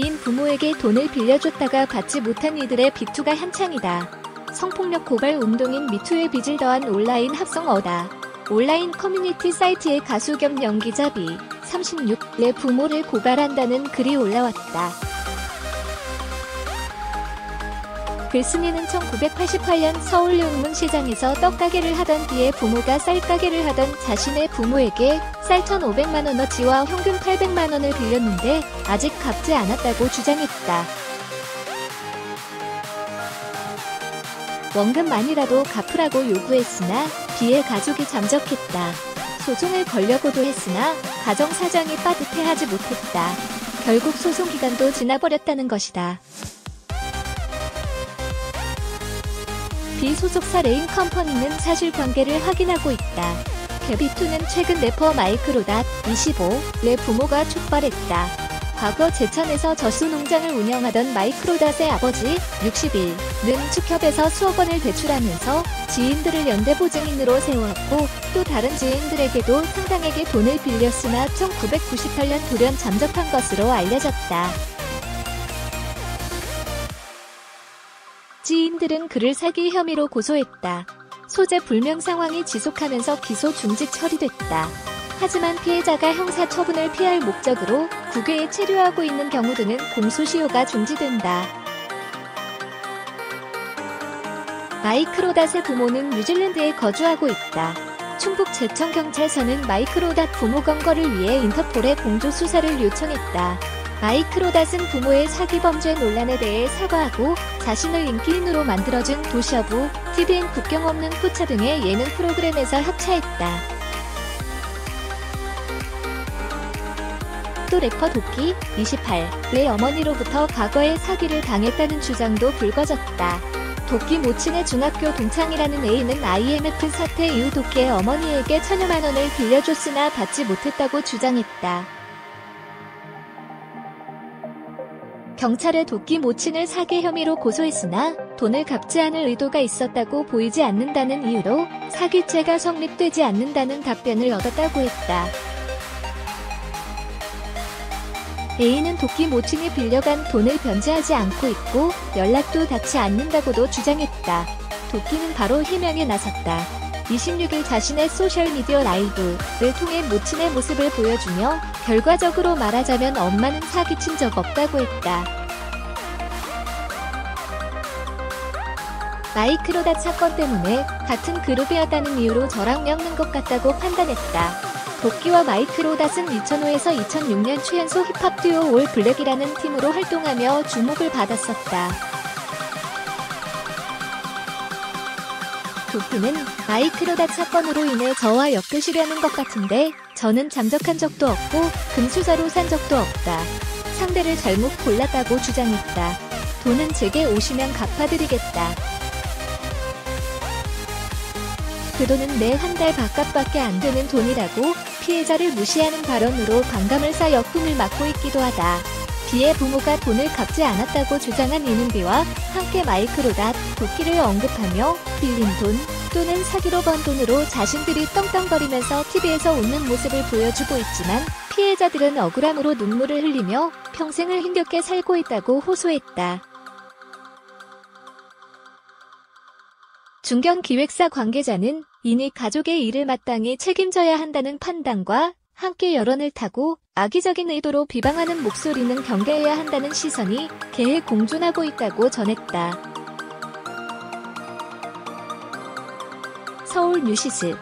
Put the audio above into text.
부모에게 돈을 빌려줬다가 받지 못한 이들의 빚투가 한창이다. 성폭력 고발 운동인 미투에 빚을 더한 온라인 합성어다. 온라인 커뮤니티 사이트의 가수 겸 연기자 비 36의 부모를 고발한다는 글이 올라왔다. 글쓴이는 1988년 서울 용문시장에서 떡가게를 하던 비의 부모가 쌀가게를 하던 자신의 부모에게 쌀 1,500만원어치와 현금 800만원을 빌렸는데 아직 갚지 않았다고 주장했다. 원금만이라도 갚으라고 요구했으나 비의 가족이 잠적했다. 소송을 걸려고도 했으나 가정 사정이 빠듯해 하지 못했다. 결국 소송 기간도 지나버렸다는 것이다. 비 소속사 레인 컴퍼니는 사실관계를 확인하고 있다. 빚투는 최근 래퍼 마이크로닷 25의 부모가 촉발했다. 과거 제천에서 젖소 농장을 운영하던 마이크로닷의 아버지 61는 축협에서 수억 원을 대출하면서 지인들을 연대보증인으로 세웠고 또 다른 지인들에게도 상당에게 돈을 빌렸으나 1998년 돌연 잠적한 것으로 알려졌다. 지인들은 그를 사기 혐의로 고소했다. 소재 불명 상황이 지속하면서 기소 중지 처리됐다. 하지만 피해자가 형사 처분을 피할 목적으로 국외에 체류하고 있는 경우 등은 공소시효가 중지된다. 마이크로닷의 부모는 뉴질랜드에 거주하고 있다. 충북 제천경찰서는 마이크로닷 부모 검거를 위해 인터폴에 공조 수사를 요청했다. 마이크로닷은 부모의 사기 범죄 논란에 대해 사과하고 자신을 인기인으로 만들어준 도시어부, TVN 국경 없는 포차 등의 예능 프로그램에서 협차했다. 또 래퍼 도끼 28의 어머니로부터 과거에 사기를 당했다는 주장도 불거졌다. 도끼 모친의 중학교 동창이라는 A는 IMF 사태 이후 도끼의 어머니에게 천여만 원을 빌려줬으나 받지 못했다고 주장했다. 경찰에 도끼 모친을 사기 혐의로 고소했으나 돈을 갚지 않을 의도가 있었다고 보이지 않는다는 이유로 사기죄가 성립되지 않는다는 답변을 얻었다고 했다. A는 도끼 모친이 빌려간 돈을 변제하지 않고 있고 연락도 닿지 않는다고도 주장했다. 도끼는 바로 해명에 나섰다. 26일 자신의 소셜미디어 라이브를 통해 모친의 모습을 보여주며 결과적으로 말하자면 엄마는 사기친 적 없다고 했다. 마이크로닷 사건 때문에 같은 그룹이었다는 이유로 저랑 엮는 것 같다고 판단했다. 도끼와 마이크로닷은 2005에서 2006년 최연소 힙합 듀오 올 블랙이라는 팀으로 활동하며 주목을 받았었다. 도끼는 마이크로닷 사건으로 인해 저와 엮으시려는 것 같은데 저는 잠적한 적도 없고 금수저로 산 적도 없다. 상대를 잘못 골랐다고 주장했다. 돈은 제게 오시면 갚아드리겠다. 그 돈은 매한달 바깥밖에 안 되는 돈이라고 피해자를 무시하는 발언으로 반감을 쌓 역풍을 맞고 있기도 하다. 비의 부모가 돈을 갚지 않았다고 주장한 이는비와 함께 마이크로닷 도끼를 언급하며 빌린 돈 또는 사기로 번 돈으로 자신들이 떵떵거리면서 TV에서 웃는 모습을 보여주고 있지만 피해자들은 억울함으로 눈물을 흘리며 평생을 힘겹게 살고 있다고 호소했다. 중견 기획사 관계자는 이니 가족의 일을 마땅히 책임져야 한다는 판단과 함께 여론을 타고 악의적인 의도로 비방하는 목소리는 경계해야 한다는 시선이 개에 공존하고 있다고 전했다. 서울 뉴시스